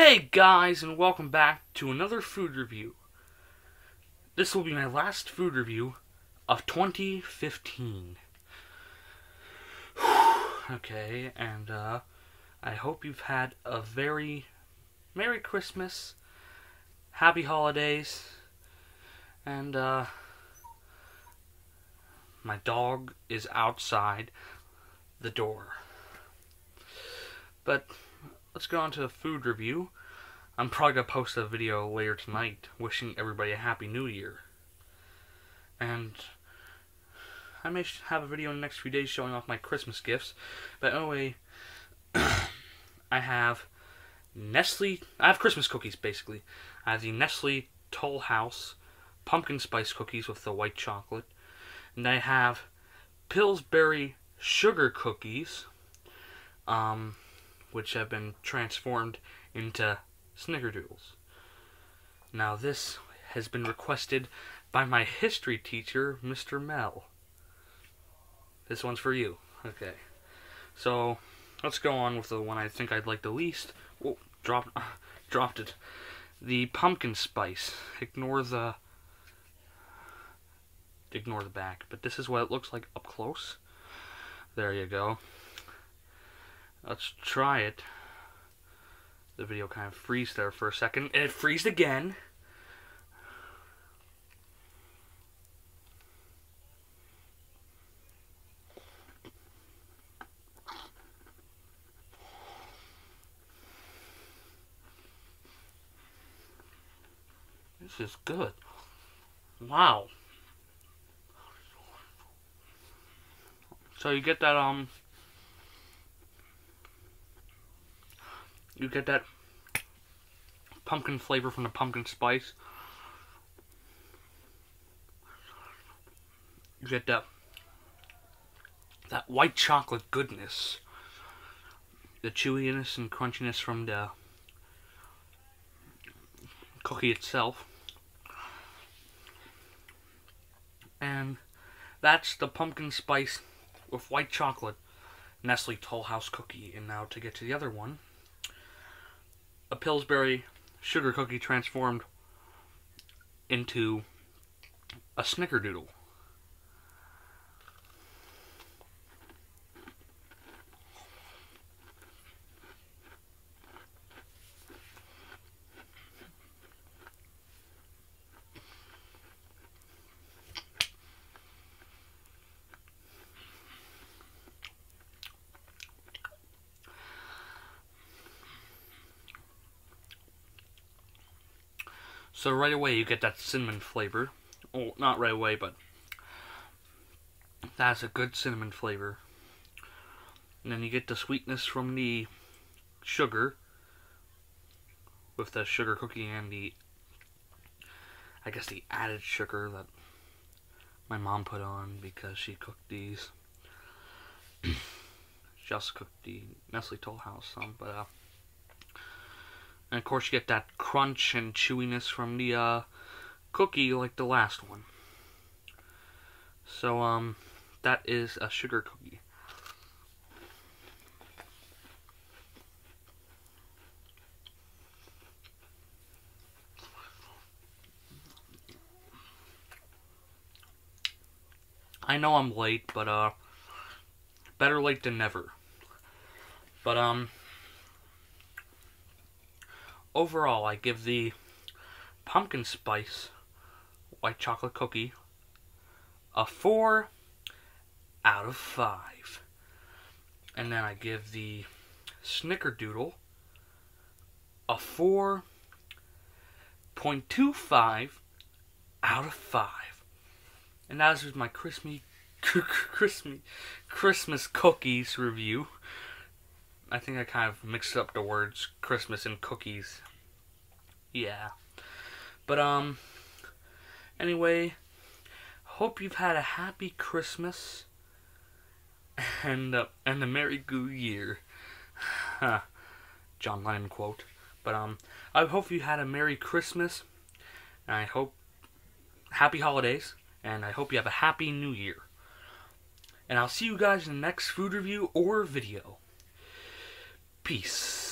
Hey guys, and welcome back to another food review. This will be my last food review of 2015. okay, and uh, I hope you've had a very Merry Christmas, Happy Holidays, and uh, my dog is outside the door. But let's go on to the food review. I'm probably going to post a video later tonight wishing everybody a Happy New Year. And I may have a video in the next few days showing off my Christmas gifts. But anyway, I have Nestle. I have Christmas cookies basically. I have the Nestle Toll House pumpkin spice cookies with the white chocolate. And I have Pillsbury sugar cookies. Um, which have been transformed into snickerdoodles. Now this has been requested by my history teacher, Mr. Mell. This one's for you. Okay. So, let's go on with the one I think I'd like the least. Oh, dropped, uh, dropped it. The pumpkin spice. Ignore the... Ignore the back. But this is what it looks like up close. There you go. Let's try it. The video kind of freezed there for a second, and it freezed again. This is good. Wow. So you get that um you get that pumpkin flavor from the pumpkin spice. You get that that white chocolate goodness. The chewiness and crunchiness from the cookie itself. And that's the pumpkin spice with white chocolate Nestle Toll House cookie. And now to get to the other one a Pillsbury sugar cookie transformed into a snickerdoodle. So right away you get that cinnamon flavor. Oh, not right away, but that's a good cinnamon flavor. And then you get the sweetness from the sugar with the sugar cookie and the I guess the added sugar that my mom put on because she cooked these. Just cooked the Nestle Toll House, some, but uh, and of course you get that crunch and chewiness from the uh, cookie like the last one. So, um, that is a sugar cookie. I know I'm late, but, uh, better late than never. But, um, overall, I give the pumpkin spice white chocolate cookie a 4 out of 5. And then I give the snickerdoodle a 4.25 out of 5. And that is my Christmas, Christmas, Christmas cookies review. I think I kind of mixed up the words Christmas and cookies. Yeah. But, um, anyway, hope you've had a happy Christmas and, uh, and a Merry Goo Year. John Lennon quote. But, um, I hope you had a Merry Christmas, and I hope Happy Holidays, and I hope you have a Happy New Year. And I'll see you guys in the next food review or video. Peace.